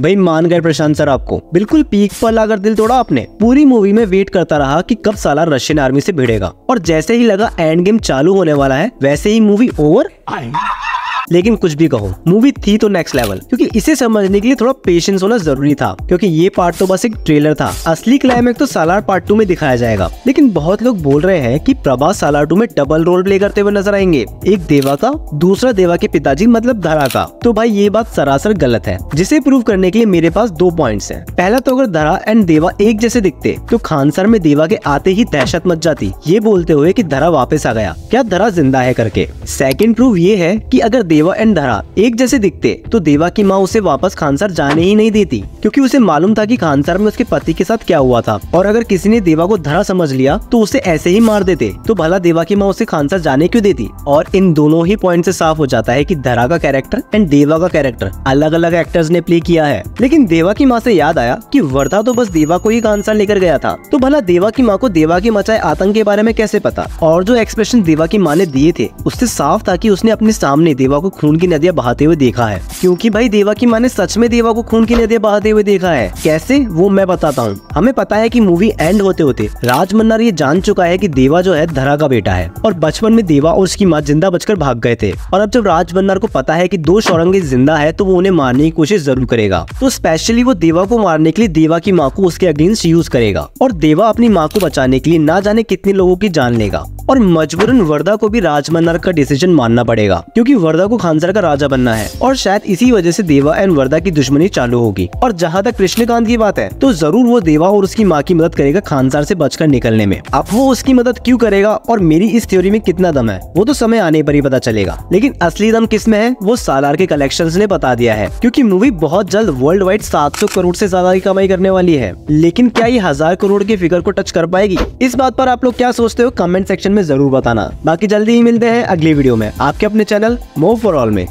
भाई, मान गए प्रशांत सर आपको। बिल्कुल पीक पर लाकर दिल तोड़ा आपने। पूरी मूवी में वेट करता रहा कि कब साला रशियन आर्मी से भिड़ेगा। और जैसे ही लगा एंड गेम चालू होने वाला है, वैसे ही मूवी ओवर लेकिन कुछ भी कहो। मूवी थी तो नेक्स्ट लेवल क्योंकि इसे समझने के लिए थोड़ा पेशेंस होना ज़रूरी था, क्योंकि ये पार्ट तो बस एक ट्रेलर था। असली क्लाइमेक्स तो सालार पार्ट टू में दिखाया जाएगा। लेकिन बहुत लोग बोल रहे हैं कि प्रभास सालार टू में डबल रोल प्ले करते हुए नज़र आएँगे। एक देवा का, दूसरा देवा के पिताजी मतलब धरा का। तो भाई, ये बात सरासर गलत है, जिसे प्रूव करने के लिए मेरे पास दो पॉइंट्स हैं। पहला तो अगर धरा एंड देवा एक जैसे दिखते तो खानसर में देवा के आते ही दहशत मच जाती। ये बोलते हुए कि धरा वापस आ गया। क्या धरा ज़िंदा है करके? सेकंड प्रूफ ये है कि अगर देवा एंड धरा, एक जैसे दिखते तो देवा की माँ उसे वापस खानसर जाने ही नहीं देती, क्योंकि उसे मालूम था कि खानसर में उसके पति के साथ क्या हुआ था। और अगर किसी ने देवा को धरा समझ लिया तो उसे ऐसे ही मार देते तो भला देवा की माँ उसे खानसर जाने क्यों देती? और इन दोनों ही पॉइंट से साफ़ हो जाता है की धरा का कैरेक्टर एंड देवा का कैरेक्टर अलग अलग एक्टर्स ने प्ले किया है। लेकिन देवा की माँ से याद आया की वर्धा तो बस देवा को ही खानसर लेकर गया था तो भला देवा की माँ को देवा के मचाए आतंक के बारे में कैसे पता? और जो एक्सप्रेशन देवा की माँ ने दिए थे, उससे साफ़ था कि उसने अपने सामने देवा को खून की की नदियाँ बहाते हुए देखा है। क्योंकि भाई देवा की माँ ने सच में देवा को खून की नदियाँ बहाते हुए देखा है। कैसे? वो मैं बताता हूँ। हमें पता है कि मूवी एंड होते होते राज मन्नार ये जान चुका है की देवा जो है धरा का बेटा है। और बचपन में देवा और उसकी माँ ज़िंदा बचकर भाग गए थे। और अब जब राज मन्नार को पता है कि दो शौरंगी ज़िंदा है तो वो उन्हें मारने की कोशिश ज़रूर करेगा। तो स्पेशली वो देवा को मारने के लिए देवा की माँ को उसके अगेंस्ट यूज़ करेगा। और देवा अपनी माँ को बचाने के लिए ना जाने कितने लोगों की जान लेगा। और मजबूरन वर्दा को भी राजमन्नार का डिसीज़न मानना पड़ेगा। क्योंकि वर्दा को खानसर का राजा बनना है और शायद इसी वजह से देवा एंड वर्दा की दुश्मनी चालू होगी। और जहाँ तक कृष्णकांत की बात है तो ज़रूर वो देवा और उसकी माँ की मदद करेगा खानसार से बचकर निकलने में। अब वो उसकी मदद क्यों करेगा और मेरी इस थ्योरी में कितना दम है, वो तो समय आने पर ही पता चलेगा। लेकिन असली दम किसमें है, वो सालार के कलेक्शन ने बता दिया है, क्यूँकी मूवी बहुत जल्द वर्ल्ड वाइड सात सौ करोड़ ऐसी ज़्यादा की कमाई करने वाली है। लेकिन क्या ये हज़ार करोड़ के फिगर को टच कर पाएगी? इस बात पर आप लोग क्या सोचते हो? कमेंट सेक्शन में ज़रूर बताना। बाकी जल्दी ही मिलते हैं अगली वीडियो में। आपके अपने चैनल मोव फॉर ऑल में।